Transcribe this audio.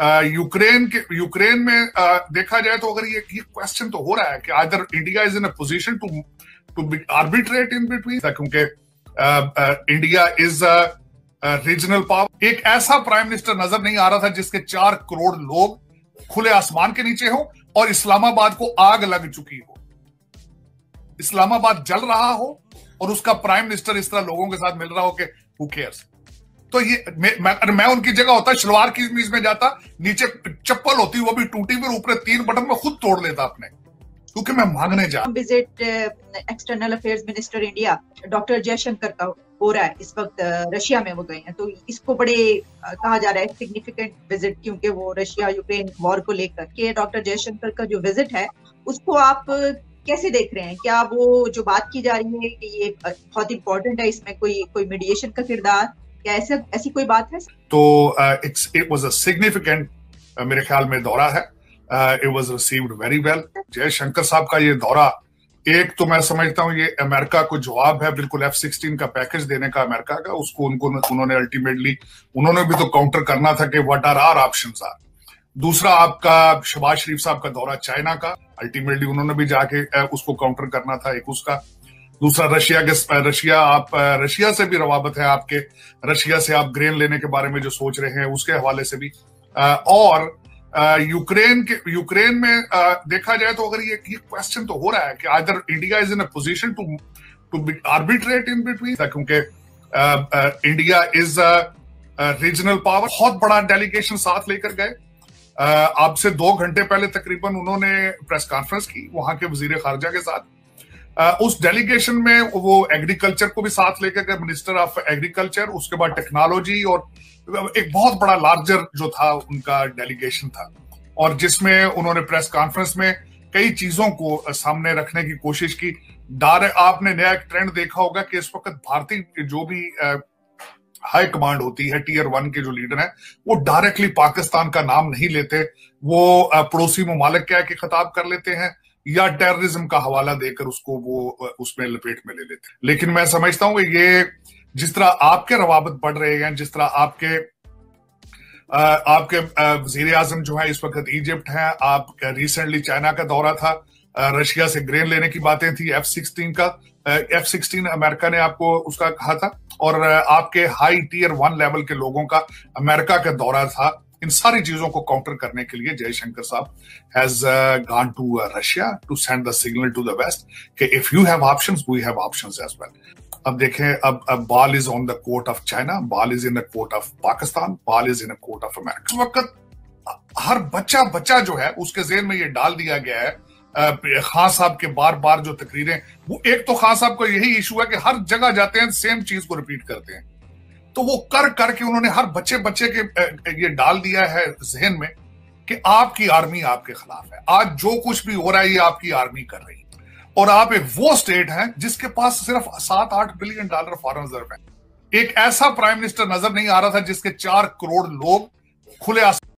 Ukraine के Ukraine में आ, देखा जाए तो अगर ये ये क्वेश्चन तो हो रहा है कि other India is in a position to to arbitrate in between क्योंकि इंडिया इज़ रीजनल पावर एक ऐसा प्राइम मिनिस्टर नज़र नहीं आ रहा था जिसके चार करोड़ लोग खुले आसमान के नीचे हो और इस्लामाबाद को आग लग चुकी हो। इस्लामाबाद जल रहा हो और उसका प्राइम मिनिस्टर इस तरह लोगों के साथ मिल रहा हो कि हु केयर्स तो ये मैं, मैं, उनकी जगह होता शलवार की मीज में जाता नीचे चप्पल होती वो भी टूटी फिर ऊपर तीन बटन में खुद तोड़ लेता अपने। क्योंकि मैं मांगने जा visit external affairs minister India doctor Jaishankar का हो रहा है इस वक्त रशिया में वो गए हैं। तो इसको बड़े कहा जा रहा है सिग्निफिकेंट विज़िट क्योंकि वो रशिया यूक्रेन वॉर को लेकर के डॉक्टर जयशंकर का जो विज़िट है उसको आप कैसे देख रहे हैं? क्या वो जो बात की जा रही है कि ये बहुत इंपॉर्टेंट है इसमें कोई कोई मीडिएशन का किरदार? क्या ऐसे, ऐसी कोई बात है? तो it's it was a significant मेरे ख्याल में दौरा है। It was received very well Jaishankar साहब का ये दौरा, एक तो मैं समझता हूँ ये अमेरिका को जवाब है, बिल्कुल एफ़ सिक्सटीन का पैकेज देने का अमेरिका का, उसको उनको, उन्होंने अल्टीमेटली उन्होंने भी तो काउंटर करना था कि what are are option are दूसरा आपका शबाज शरीफ साहब का दौरा चाइना का अल्टीमेटली उन्होंने भी जाके उसको काउंटर करना था, एक उसका। दूसरा रशिया के रशिया आप रशिया से भी रवाबत है आपके। रशिया से आप ग्रेन लेने के बारे में जो सोच रहे हैं, उसके हवाले से भी। और यूक्रेन के, यूक्रेन में देखा जाए तो अगर ये क्वेश्चन तो हो रहा है कि other India is in a position to to arbitrate in between क्योंकि इंडिया इज़ रीजनल पावर बहुत बड़ा डेलीगेशन साथ लेकर गए। आपसे दो घंटे पहले तकरीबन उन्होंने प्रेस कॉन्फ्रेंस की, वहाँ के वज़ीर खारजा के साथ। उस डेलीगेशन में वो एग्रीकल्चर को भी साथ लेकर गए मिनिस्टर ऑफ़ एग्रीकल्चर उसके बाद टेक्नोलॉजी और एक बहुत बड़ा लार्जर जो था उनका डेलीगेशन था। और जिसमें उन्होंने प्रेस कॉन्फ्रेंस में कई चीज़ों को सामने रखने की कोशिश की। डार, आपने नया एक ट्रेंड देखा होगा कि इस वक्त भारतीय जो भी हाई कमांड होती है टीयर वन के जो लीडर हैं, वो डायरेक्टली पाकिस्तान का नाम नहीं लेते। वो पड़ोसी ममालिक के खिताब कर लेते हैं? या टेररिज्म का हवाला देकर उसको वो उसमें लपेट में ले लेते लेकिन मैं समझता हूँ कि ये जिस तरह आपके रवाबत बढ़ रहे हैं, जिस तरह आपके आपके वज़ीर आज़म जो है इस वक्त इजिप्ट है, आप रिसेंटली चाइना का दौरा था रशिया से ग्रेन लेने की बातें थी एफ़ सिक्सटीन का एफ़ सिक्सटीन अमेरिका ने आपको उसका कहा था, और आपके हाई टीयर वन लेवल के लोगों का अमेरिका का दौरा था इन सारी चीज़ों को काउंटर करने के लिए जयशंकर साहब has gone to Russia to send the signal to the west कि if you have options we have options as well अब देखें, अब अब ball is on the court of China ball is in the court of Pakistan ball is in the court of America वक्त हर बच्चा बच्चा जो है, उसके जेन में ये डाल दिया गया है खान साहब के बार बार जो तकरीरें, वो एक तो खान साहब का यही इशू है कि हर जगह जाते हैं सेम चीज़ को रिपीट करते हैं। तो वो कर करके उन्होंने हर बच्चे बच्चे के ये डाल दिया है जहन में कि आपकी आर्मी आपके खिलाफ है। आज जो कुछ भी हो रहा है, ये आपकी आर्मी कर रही है। और आप एक वो स्टेट हैं जिसके पास सिर्फ़ सात आठ बिलियन डॉलर फॉरन रिज़र्व है। एक ऐसा प्राइम मिनिस्टर नज़र नहीं आ रहा था जिसके चार करोड़ लोग खुले